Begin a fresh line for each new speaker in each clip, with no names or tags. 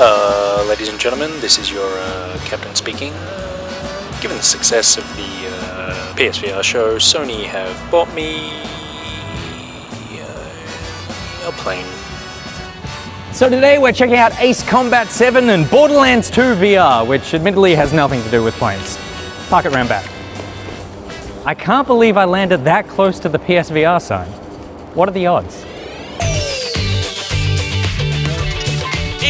Uh, ladies and gentlemen, this is your uh, captain speaking. Given the success of the uh, PSVR show, Sony have bought me uh, a plane.
So today we're checking out Ace Combat 7 and Borderlands 2 VR, which admittedly has nothing to do with planes. Park it round back. I can't believe I landed that close to the PSVR sign. What are the odds?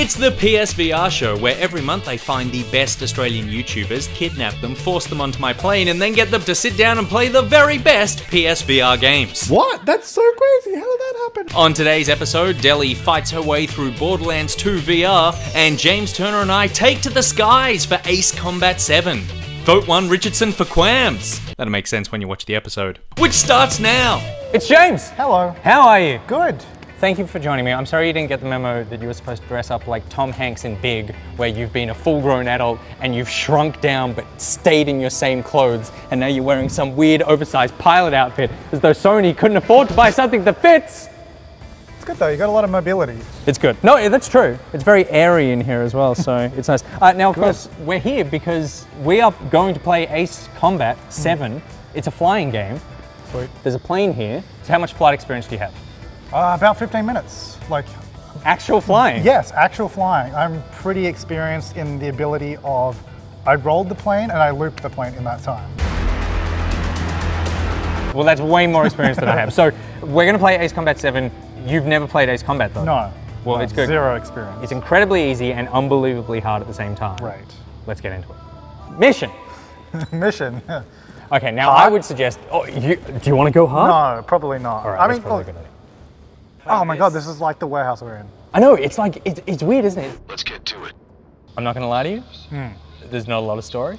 It's the PSVR show where every month I find the best Australian YouTubers, kidnap them, force them onto my plane, and then get them to sit down and play the very best PSVR games.
What? That's so crazy. How did that happen?
On today's episode, Deli fights her way through Borderlands 2 VR, and James Turner and I take to the skies for Ace Combat 7. Vote one Richardson for Quams. That'll make sense when you watch the episode. Which starts now.
It's James!
Hello.
How are you?
Good.
Thank you for joining me. I'm sorry you didn't get the memo that you were supposed to dress up like Tom Hanks in Big, where you've been a full grown adult and you've shrunk down but stayed in your same clothes, and now you're wearing some weird oversized pilot outfit as though Sony couldn't afford to buy something that fits.
It's good though. You got a lot of mobility.
It's good. No, that's true. It's very airy in here as well, so it's nice. Uh, now, of course, we're here because we are going to play Ace Combat 7. It's a flying game.
Sweet.
There's a plane here. So how much flight experience do you have?
Uh, about 15 minutes. Like,
Actual flying?
yes, actual flying. I'm pretty experienced in the ability of. I rolled the plane and I looped the plane in that time.
Well, that's way more experience than I have. So we're going to play Ace Combat 7. You've never played Ace Combat though?
No.
Well,
no,
it's good.
Zero experience.
It's incredibly easy and unbelievably hard at the same time.
Right.
Let's get into it. Mission.
Mission.
Okay, now I would suggest. Oh, you, do you want to go hard?
no, probably not.
All right,
I mean,
probably
look,
a good idea.
Oh my god, this is like the warehouse we're in.
I know it's like it's, it's weird, isn't it?
Let's get to it.
I'm not going to lie to you.
Hmm.
There's not a lot of story.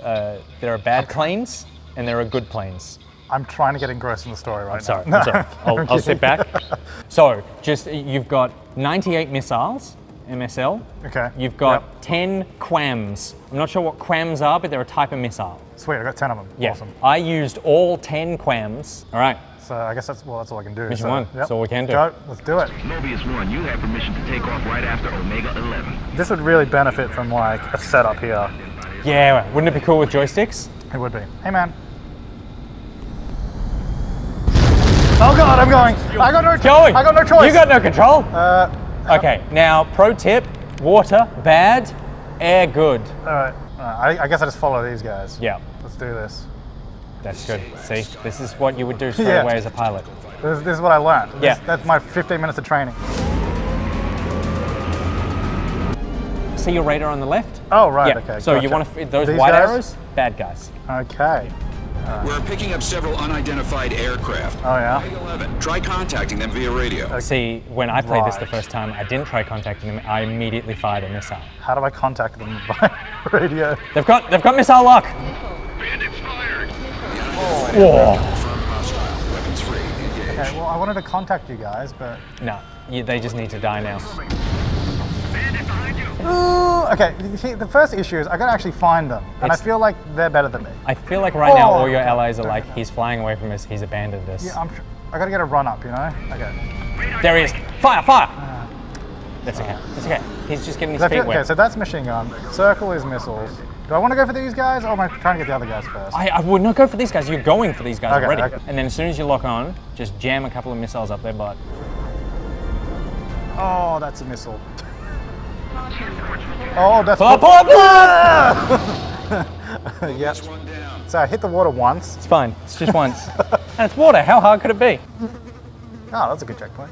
Uh, there are bad planes and there are good planes.
I'm trying to get engrossed in the story right
Sorry,
now.
I'm sorry. I'll,
I'm
I'll sit back. So, just you've got 98 missiles, MSL.
Okay.
You've got
Yep.
10 quams. I'm not sure what quams are, but they're a type of missile.
Sweet, I got 10 of them.
Yeah.
Awesome.
I used all 10 quams. All right.
So I guess that's well, that's all I can do.
Mission
so,
one. That's all we can do.
Go, let's do it.
Mobius 1, you have permission to take off right after Omega 11.
This would really benefit from like a setup here.
Yeah. Wouldn't it be cool with joysticks?
It would be. Hey man. Oh god, I'm going. I got no
Going.
I got no choice.
You got no control.
Uh,
okay. Now, pro tip: water bad, air good.
all right. All right. I, I guess I just follow these guys.
Yeah.
Let's do this.
That's good. See, this is what you would do straight
Yeah.
away as a pilot.
This, this is what I learned. This-
Yeah.
That's my 15 minutes of training.
See your radar on the left?
Oh right.
yeah.
Okay.
so you want to those
These
white
guys?
arrows? Bad guys.
Okay.
We're picking up several unidentified aircraft.
Oh yeah.
Omega 11, try contacting them via radio.
Uh, See, when I played this the first time, I didn't try contacting them. I immediately fired a missile.
How do I contact them by radio?
They've got they've got missile lock.
Bandits
Okay. Well, I wanted to contact you guys, but.
No, you, they just need to die now.
Ooh, okay. see, The first issue is I gotta actually find them, and I feel like they're better than me.
I feel like right now
Oh,
all your
oh,
allies are like, he's flying away from us. He's abandoned us.
Yeah, I'm. I gotta get a run up, you know. Okay.
There he is. Fire! Fire! That's okay. That's okay. He's just getting his feet
feel- okay,
wet.
so that's machine gun. Circle is missiles. Do I want to go for these guys, or am I trying to get the other guys first?
I, I would not go for these guys. You're going for these guys
Okay,
already.
okay.
And then as soon as you lock on, just jam a couple of missiles up their butt.
Oh, that's a missile. Oh, that's.
Pull up, pull up, pull
yep.
One down.
So I hit the water once.
It's fine. It's just once. and it's water. How hard could it be?
Oh, that's a good checkpoint.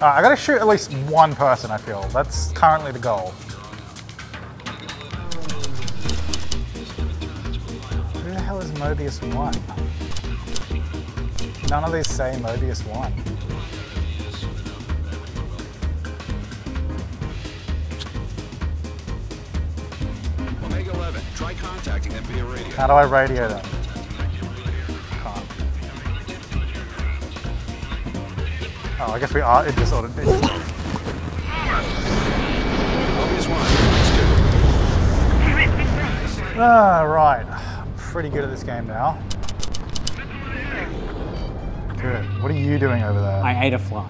All right, I gotta shoot at least one person. I feel that's currently the goal. Mobius One? None of these say Mobius One.
Omega 11, try contacting them via radio.
How do I radio them? Can't. Oh, I guess we are in disorder.
Mobius 1, let's do it.
Ah, right. Pretty good at this game now. Good. What are you doing over there?
I ate a fly.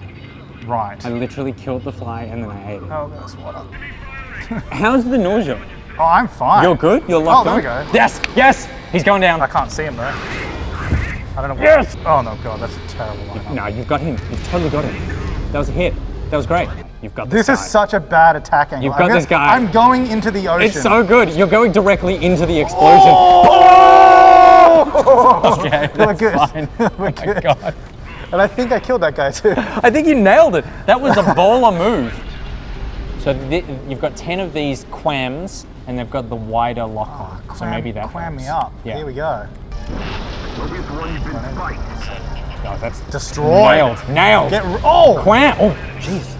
Right.
I literally killed the fly and then I ate it.
Oh, that's water.
How's the nausea?
Oh, I'm fine.
You're good? You're locked
Oh, there
on?
we go.
Yes, yes! He's going down.
I can't see him though. I don't know. What...
Yes!
Oh no, god, that's a terrible one.
No, you've got him. You've totally got him. That was a hit. That was great. You've got
This
this
is such a bad attack angle.
You've got
I'm gonna-
this guy.
I'm going into the ocean.
It's so good. You're going directly into the explosion. oh okay,
We're good.
fine.
We're
Oh my
good.
god.
And I think I killed that guy too.
I think you nailed it. That was a baller move. So th- you've got 10 of these quams, and they've got the wider lock oh, on. so maybe that
cram me
helps.
up.
Yeah.
Here we go.
Oh, that's
Destroy.
nailed. Nailed.
Get oh!
Quam. Oh, jeez.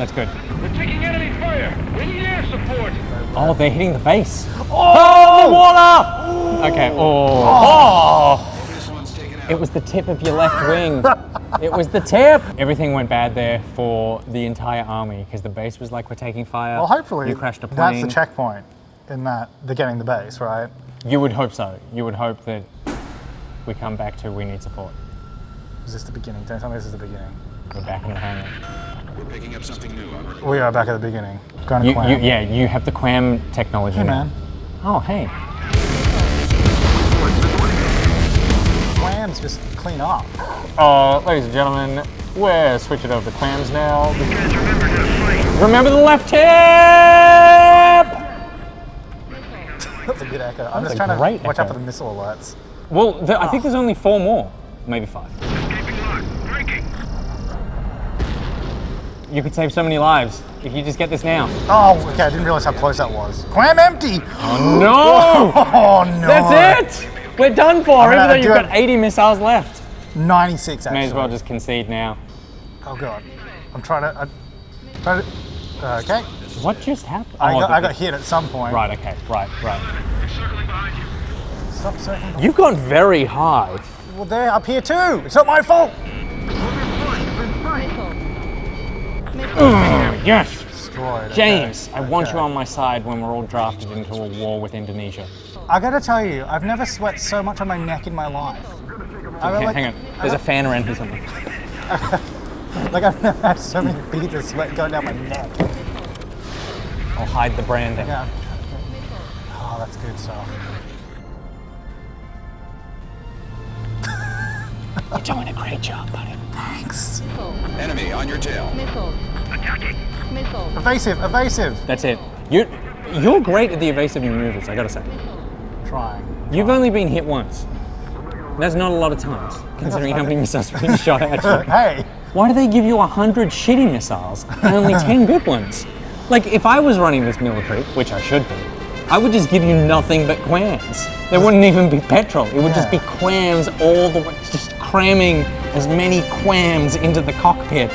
Okay, that's good.
We're taking enemy fire. We need air support.
Oh, they're hitting the base. Oh, the water! Okay. Oh. oh.
This one's taken out.
It was the tip of your left wing. it was the tip. Everything went bad there for the entire army because the base was like, we're taking fire.
Well, hopefully
you crashed a plane.
that's the checkpoint in that they're getting the base, right?
You would hope so. You would hope that we come back to we need support.
Is this the beginning? Don't tell me this is the beginning.
We're back in the hangar.
We're picking up something new. Over.
We are back at the beginning. Going to
You, you, yeah, you have the Quam technology
Hey
now.
man,
Oh, hey.
Quam's just clean up.
Uh, ladies and gentlemen, we're switching over to clams now. Remember the left tip!
That's a good echo. I'm
That's
just trying
great
to watch out for the missile alerts.
Well, th- I think there's only four more, maybe five. You could save so many lives if you just get this now.
Oh, okay. I didn't realize how close that was. Quam empty.
Oh, no!
Oh no.
That's it! We're done for,
I'm
even though you've got 80 missiles left.
96 actually.
May as well just concede now.
Oh god. I'm trying to. I'm trying to uh, okay.
What just happened?
I,
Oh,
got, I got hit at some point.
Right, okay, right, right.
Circling behind you.
Stop circling.
You've gone very high.
Well, they're up here too. It's not my fault.
Mm, yes!
Destroyed.
James,
okay.
I want
Okay.
you on my side when we're all drafted into a war with Indonesia.
I gotta tell you, I've never sweat so much on my neck in my life.
Okay,
like,
hang on. There's a fan around here somewhere.
like I've never had so many beads of sweat going down my neck.
I'll hide the branding.
Yeah. Oh, that's good stuff.
You're doing a great job, buddy.
Thanks.
Enemy on your tail.
Missiles.
Attacking.
Missiles.
Evasive, evasive.
That's it. You're, you're great at the evasive maneuvers, I gotta say.
Trying.
You've only been hit once. That's not a lot of times, considering how many missiles have been shot at you.
Hey,
Why do they give you 100 shitty missiles and only 10 good ones? Like, if I was running this military, which I should be, I would just give you nothing but quams. There wouldn't even be petrol. It would just be
Yeah.
quams all the way, just cramming as many quams into the cockpit.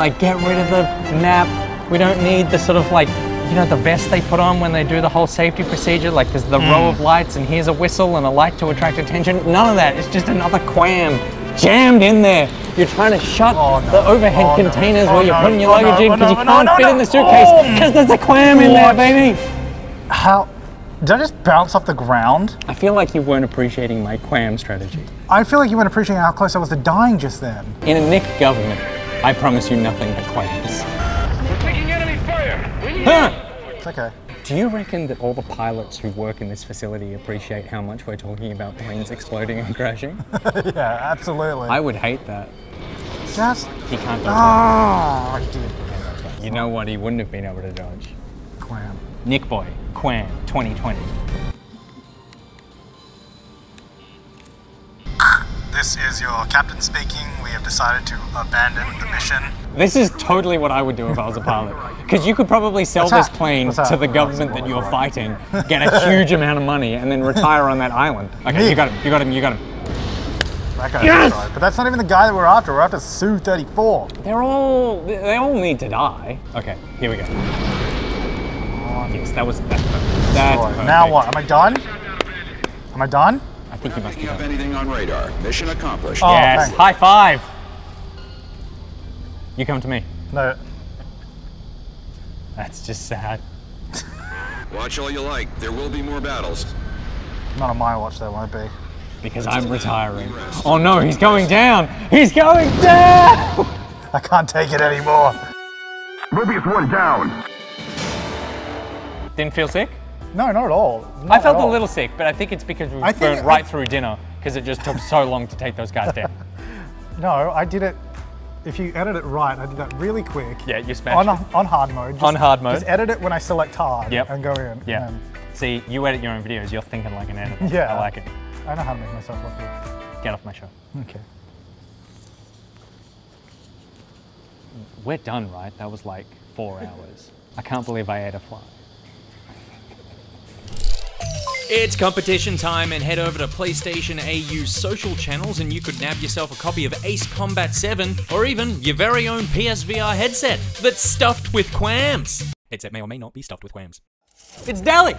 Like, get rid of the nap. We don't need the sort of like, you know, the vest they put on when they do the whole safety procedure. Like, there's the hmm. row of lights, and here's a whistle and a light to attract attention. None of that. It's just another quam jammed in there. You're trying to shut
Oh, no.
the overhead
Oh, no.
containers
Oh,
where you're putting your
Oh,
luggage
no.
in
Oh,
because
no.
you
oh,
can't
no,
fit
no.
in the suitcase
Oh.
because there's a quam in there, baby.
how? Did I just bounce off the ground?
I feel like you weren't appreciating my quam strategy.
I feel like you weren't appreciating how close I was to dying just then.
In a Nick government, I promise you nothing but quams.
We're taking enemy fire. We need
Huh.
It's okay.
Do you reckon that all the pilots who work in this facility appreciate how much we're talking about planes exploding and crashing?
yeah, absolutely.
I would hate that.
just.
He can't dodge
Oh, ah, I did.
You know what he wouldn't have been able to dodge?
Quam.
Nick Boy, Quam, 2020.
This is your captain speaking. We have decided to abandon the mission.
This is totally what I would do if I was a pilot. Because you could probably sell
What's
this
that?
plane
What's that?
to the government that you're fighting, get a huge amount of money, and then retire on that island. Okay, you got him, you got him, you got him.
That guy's
Yes!
right. But that's not even the guy that we're after. We're after Su-34.
They're all, they all need to die. Okay, here we go. Yes, that was, that's perfect. That's perfect.
Now what? Am I done? Am I done?
I think you must be
Picking up anything on radar. Mission accomplished.
Oh,
Yes,
thank-
high five. You come to me.
No.
That's just sad.
Watch all you like. There will be more battles.
Not on my watch, there won't be.
Because I'm retiring. Oh no, he's going down! He's going down!
I can't take it anymore.
Mobius 1 down.
Didn't feel sick?
No, not at all.
I felt
at
a little sick, but I think it's because we
I think
burnt
I-
right through dinner because it just took so long to take those guys down.
No, I did it. If you edit it right, I did that really quick.
Yeah, you smashed
on,
it.
on hard mode. Just-
On hard mode.
Just edit it when I select hard
Yep.
and go in.
Yeah. See, you edit your own videos. You're thinking like an editor.
Yeah.
I like it.
I know how to make myself look good.
Get off my show.
Okay.
We're done, right? That was like four hours. I can't believe I ate a fly.
It's competition time and head over to PlayStation AU's social channels and you could nab yourself a copy of Ace Combat 7 or even your very own PSVR headset that's stuffed with quams. Headset may or may not be stuffed with quams.
It's Deli.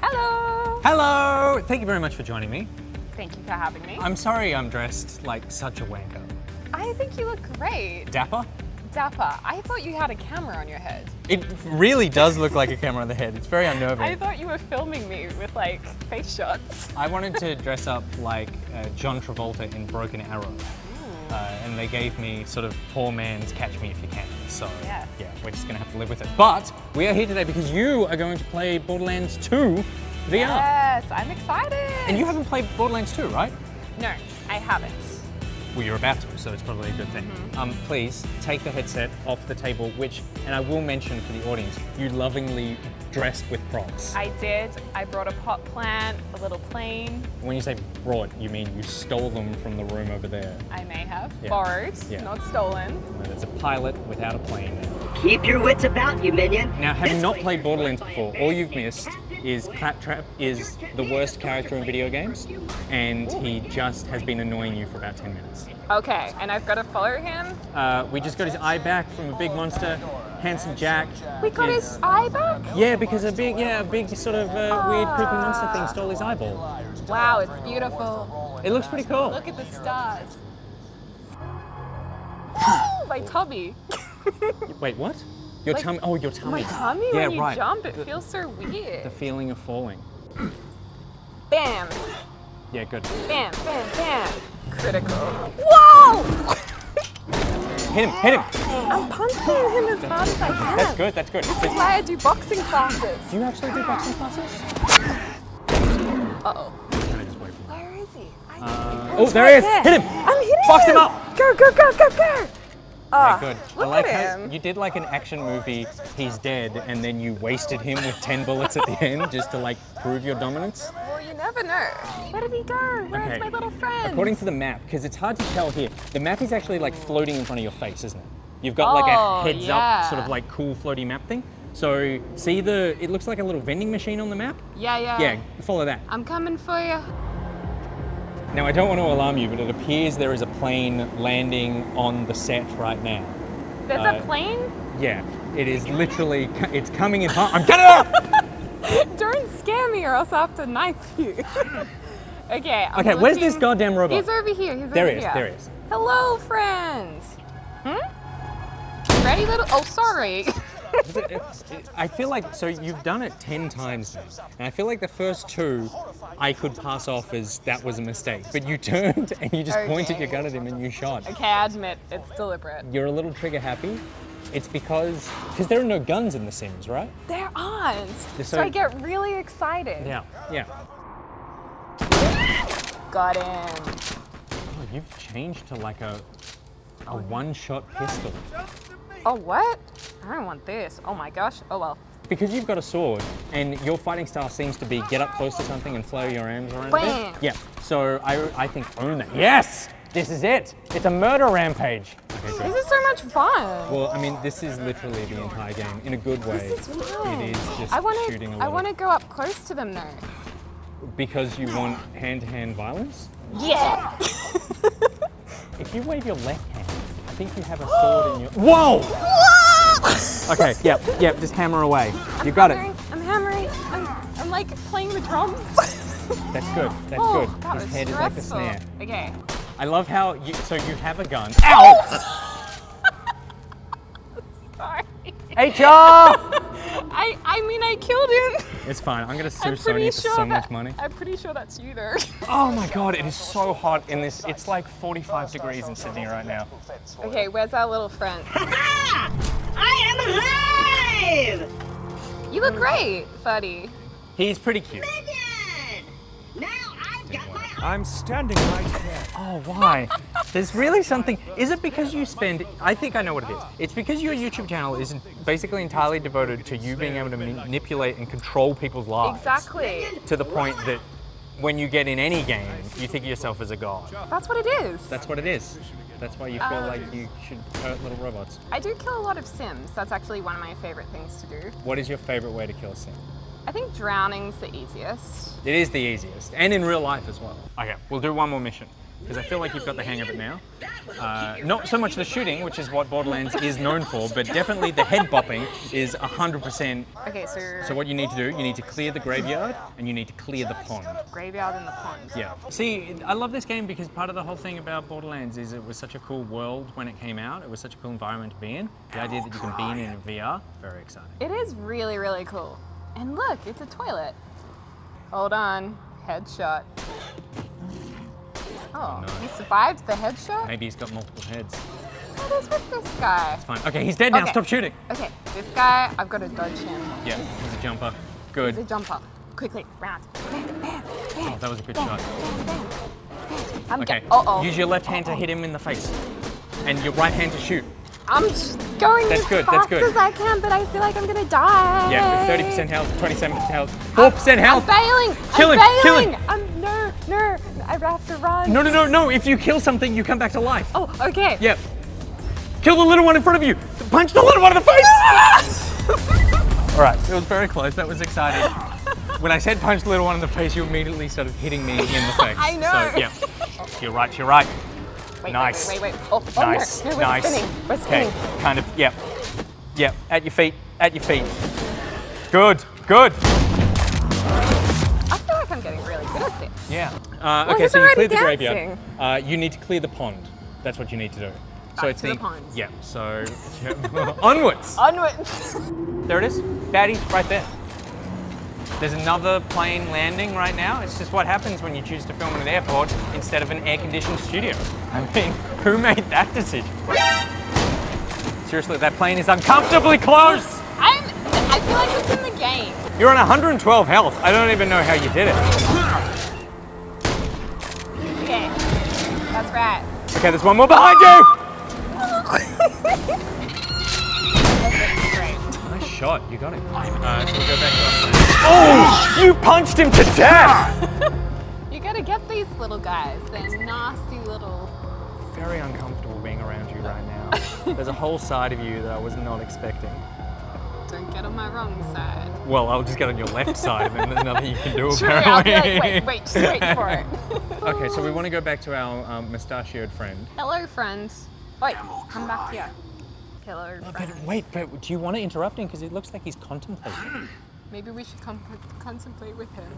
Hello!
Hello. Thank you very much for joining me.
Thank you for having me.
I'm sorry I'm dressed like such a wanker.
I think you look great.
Dapper?
Dapper, I thought you had a camera on your head.
It really does look like a camera on the head. It's very unnerving.
I thought you were filming me with like face shots.
I wanted to dress up like uh, John Travolta in Broken Arrow. Uh, and they gave me sort of poor man's Catch Me If You Can. So,
Yes.
yeah, we're just gonna have to live with it. But we are here today because you are going to play Borderlands 2 VR.
Yes, I'm excited.
And you haven't played Borderlands 2, right?
No, I haven't.
Well, you're about to, so it's probably a good thing.
Mm-hmm.
Um, please take the headset off the table, which, and I will mention for the audience, you lovingly dressed with props.
I did. I brought a pot plant, a little plane.
When you say brought, you mean you stole them from the room over there.
I may have
Yeah.
borrowed,
Yeah.
not stolen.
There's a pilot without a plane now.
Keep your wits about you, minion.
Now, having
This
not played Borderlands before, all you've missed is Claptrap is the worst character in video games, and he just has been annoying you for about 10 minutes.
Okay, and I've got to follow him.
Uh, we just got his eye back from a big monster, Handsome Jack.
We got
is-
his eye back.
Yeah, because a big, yeah, a big sort of uh, weird creepy monster thing stole his eyeball.
Wow, it's beautiful.
It looks pretty cool.
Look at the stars. Woo, my tummy.
Wait, what? Your
Like,
tummy? Oh, your tummy.
My tummy
yeah,
when you
right.
jump, it feels so weird.
The feeling of falling.
Bam,
Yeah, good.
bam, bam, bam. Critical. Whoa!
Hit him, hit him.
I'm punching him as hard as I can.
That's good, that's good.
This is why I do boxing classes.
Do you actually do boxing classes?
Uh-oh.
Can I just wait for
Where is he?
Uh,
oh,
oh, there he is. Hit him.
I'm hitting
Box him
him.
up.
Go, go, go, go, go. Ah,
Okay, good.
Look
I like
at
how
him.
you did like an action movie, he's dead, and then you wasted him with 10 bullets at the end just to like prove your dominance.
Well, you never know. Where did he go? Where's
Okay.
my little friend?
According to the map, because it's hard to tell here, the map is actually like floating in front of your face, isn't it? You've got like
Oh,
a heads
yeah.
up sort of like cool floaty map thing. So see the, it looks like a little vending machine on the map?
yeah, yeah.
Yeah, follow that.
I'm coming for you.
Now I don't want to alarm you, but it appears there is a plane landing on the set right now.
There's
Uh,
a plane?
Yeah, it is literally, it's coming in hot. I'm getting up!
Don't scare me or else I have to knife you. okay. I'm
Okay, where's this goddamn robot?
He's over here. He's over
There
over
he is,
here.
there he is.
Hello, friends. Hmm? Ready, little? Oh, sorry.
I feel like so you've done it ten times now, and I feel like the first two I could pass off as that was a mistake, but you turned and you just pointed your gun at him and you shot.
okay, I admit it's deliberate.
You're a little trigger happy. It's because because there are no guns in The Sims, right?
There aren't.
so-
So I get really excited.
Yeah, yeah.
Got him.
Oh, you've changed to like a a one-shot pistol
Oh, what? I don't want this. Oh my gosh. Oh well.
because you've got a sword and your fighting style seems to be get up close to something and flail your arms around a
Bam.
bit. Yeah. So I I think own that. Yes, this is it. It's a murder rampage. Okay.
This is so much fun.
Well, I mean, this is literally the entire game in a good way.
This is fun.
It is just
I want
shooting a lot
I want to go up close to them though.
because you want hand-to-hand violence.
Yeah.
If you wave your left hand, think you have a sword in your. Whoa! okay. Yep. Yep. Just hammer away. You got it.
I'm hammering. I'm, I'm like playing the drums.
That's good. That's
oh,
good.
That
His
was
head is like
a
snare.
Okay.
I love how you. So you have a gun. Ow!
Sorry.
HR.
I I mean I killed him.
It's fine. I'm gonna sue
I'm pretty
Sony for
sure
so
that,
much money.
I'm pretty sure that's you though.
Oh my god, it is so hot in this. It's like 45 degrees in Sydney right now.
okay, where's our little friend?
I am alive!
You look great, buddy.
He's pretty cute.
Minion! Now I've got my
I'm standing right here.
Oh, why? There's really something. Is it because you spend? I think I know what it is. It's because your YouTube channel is basically entirely devoted to you being able to manipulate and control people's lives.
Exactly.
To the point that when you get in any game, you think of yourself as a god.
That's what it is.
That's what it is. That's why you feel
Um,
like you should hurt little robots.
I do kill a lot of Sims. That's actually one of my favorite things to do.
What is your favorite way to kill a sim?
I think drowning's the easiest.
It is the easiest, and in real life as well. Okay, we'll do one more mission because I feel like you've got the hang of it now. Uh, not so much the shooting, which is what Borderlands is known for, but definitely the head bopping is 100%.
Okay, so,
So what you need to do, you need to clear the graveyard and you need to clear the pond.
graveyard and the pond.
Yeah. See, I love this game because part of the whole thing about Borderlands is it was such a cool world when it came out. It was such a cool environment to be in. The idea that you can be in in VR, very exciting.
It is really, really cool. And look, it's a toilet. Hold on. Headshot. Oh, oh he survived the headshot?
Maybe he's got multiple heads.
What is with this guy?
Fine. Okay, he's dead now.
Okay.
Stop shooting.
Okay, this guy, I've got to dodge him.
Yeah, he's a jumper. Good.
He's a jumper. Quickly, round. Bam, bam, bam,
Oh, that was a good shot.
I'm
Okay.
Get, uh-oh.
Use your left hand to hit him in the face, and your right hand to shoot.
I'm going
That's
as
good,
fast
good.
as I can, but I feel like I'm gonna die.
Yeah, 30% health, 27% health, 4% health.
I'm failing.
Kill
I'm
him, kill him.
I'm no, no. I have to run.
No, no, no, no. If you kill something, you come back to life.
Oh, okay.
Yep. Kill the little one in front of you. Punch the little one in the face. All right, it was very close. That was exciting. When I said punch the little one in the face, you immediately started hitting me in the face.
I know.
So, yeah. To your right, to your right.
Wait,
Nice.
Wait, wait, wait. Oh, oh
nice.
no, no, we're
nice.
spinning. We're
Okay, kind of, yep. Yep, at your feet, at your feet. Good, good. Yeah. Uh,
Well,
okay,
he's
so you
already
cleared the graveyard. Uh, you need to clear the pond. That's what you need to do. So
Back
it's
to the pond.
Yeah. So yeah. onwards.
Onwards.
There it is. Batty's right there. There's another plane landing right now. It's just what happens when you choose to film in an airport instead of an air-conditioned studio. I mean, who made that decision? Seriously, that plane is uncomfortably close.
I'm. I feel like it's in the game.
You're on 112 health. I don't even know how you did it.
That's right.
Okay, there's one more behind you. Nice shot. You got it. Uh, so we'll go back to our. Oh! You punched him to death.
You gotta get these little guys. They're nasty little.
Very uncomfortable being around you right now. There's a whole side of you that I was not expecting.
Don't get on my wrong side.
Well, I'll just get on your left side, and then there's nothing you can do
True. I'll be like, wait, wait, just wait for it.
okay, so we want to go back to our um, mustachioed friend.
Hello, friends. Wait, come back here. Hello,
But
friend.
wait, but do you want to interrupt him because it looks like he's contemplating?
Maybe we should com- contemplate with him.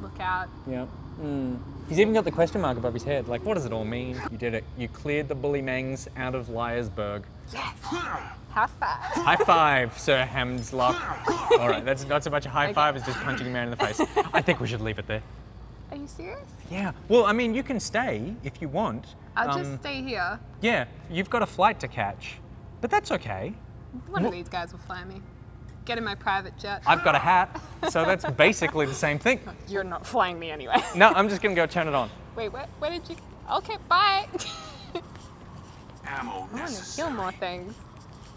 Look out.
Yeah. Mm. He's even got the question mark above his head. Like, what does it all mean? You did it. You cleared the bullymongs out of Liar's Berg. Yes.
High five.
High five, Sir Hammerlock. All right, that's not so much a high five as just punching a man in the face. I think we should leave it there.
Are you serious?
Yeah. Well, I mean, you can stay if you want.
I'll
Um,
just stay here.
Yeah, you've got a flight to catch, but that's okay.
One of these guys will fly me. Get in my private jet.
I've got a hat, so that's basically the same thing.
You're not flying me anyway.
No, I'm just gonna go turn it on.
Wait, where, where did you? Okay, bye.
Ammo
I want to
necessary.
kill more things.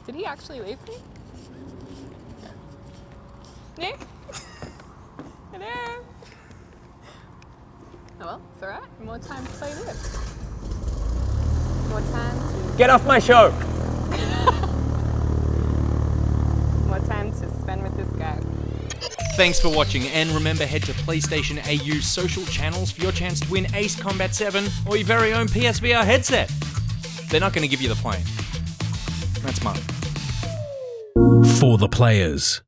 Did he actually leave me? Nick? Hello? Oh well, it's alright. More time to play this. More time to...
Get off my show!
to more time to spend with this guy.
Thanks for watching, and remember head to PlayStation AU's social channels for your chance to win Ace Combat 7 or your very own PSVR headset. They're not going to give you the plane. That's mine.
For the players.